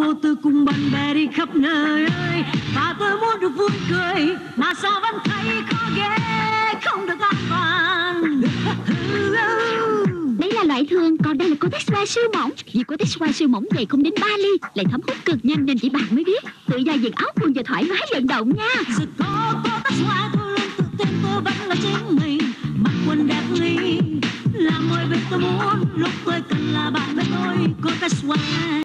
vô tư cùng bạn bè đi khắp nơi ơi. Và tôi muốn được vui cười mà sao vẫn thấy khó ghê không được an toàn. Đấy là loại thường, còn đây là Cortex Hoa siêu mỏng. Vì Cortex Hoa siêu mỏng dày không đến 3 ly Lại thấm hút cực nhanh nên chỉ bạn mới biết. Tự do diện áo quần và thoải mái vận động nha. Sự có cortex hoa tôi luôn tự tin tôi vẫn là chính mình. Mặc quần đẹp ly là mọi việc tôi muốn. Lúc tôi cần là bạn với tôi cortex hoa